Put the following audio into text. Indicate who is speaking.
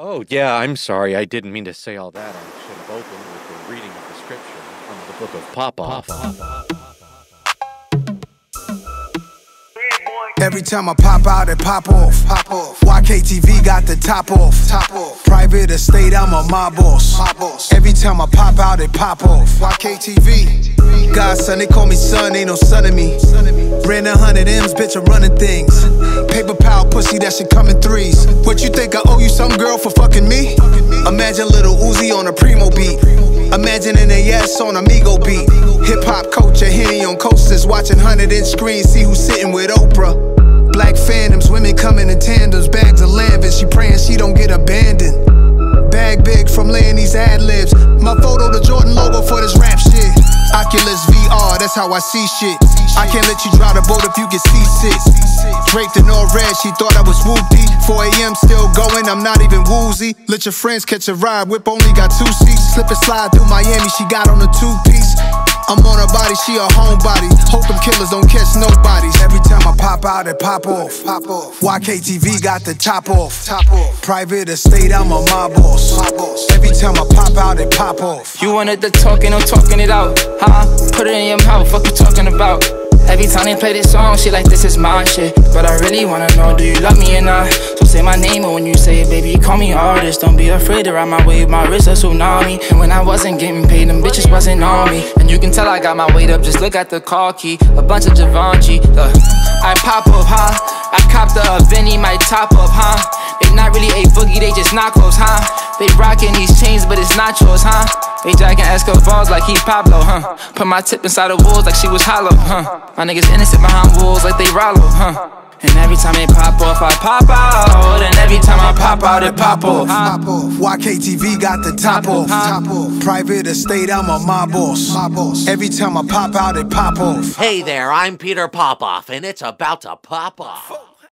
Speaker 1: Oh, yeah, I'm sorry. I didn't mean to say all that. I should have opened with the reading of the scripture from the book of Pop-Off.
Speaker 2: Every time I pop out, it pop off. Pop off. YKTV got the top off. Top off. Private estate, I'm a mob boss. My boss. Every time I pop out, it pop off. YKTV. Godson, they call me son, ain't no son of me. Ran a hundred M's, bitch, I'm running things. Paper power, pussy, that shit come in threes. What you think I owe you some girl for fucking me? Imagine Lil Uzi on a primo beat. Imagine an yes on a Migo beat. Hip hop culture, Henny on coasters, watching hundred inch screens, see who's sitting with Oprah. Black phantoms, women coming in tandems, bags of lavin. She praying she don't get abandoned. Oculus VR, that's how I see shit. I can't let you drive the boat if you get seasick. Draped in all red, she thought I was whoopty. 4 a.m. still going, I'm not even woozy. Let your friends catch a ride, whip only got two seats. Slip and slide through Miami, she got on a two piece. I'm on her body, she a homebody. Hope them killers don't catch nobodies. Every time I pop out, it pop off. Pop off. YKTV got the top off. Top off. Private estate, I'm a mob boss. Boss. Every time I pop out, it pop off.
Speaker 3: You wanted the talking, I'm talking it out. Huh? Put it in your mouth, fuck you talking about. Every time they play this song, she like this is my shit. But I really wanna know, do you love me or not? Say my name, and when you say it, baby, call me artist. Don't be afraid to ride my wave, my wrist a tsunami. And when I wasn't getting paid, them bitches wasn't on me. And you can tell I got my weight up, just look at the car key. A bunch of Givenchy. Uh, I pop up, huh? I copped the Vinny, my top up, huh? They not really a boogie, they just knockoffs, huh? They rocking these chains, but it's not yours, huh? They jacking Escobars like he Pablo, huh? Put my tip inside the walls like she was hollow, huh? My niggas innocent behind walls like they Rollo, huh? And every time they pop off, I pop out. And every time I pop out, it pop off.
Speaker 2: Pop off. YKTV got the top off. Top off. Private estate, I'm a mob boss. My boss. Every time I pop out, it pop off.
Speaker 4: Hey there, I'm Peter Popoff, and it's about to pop off.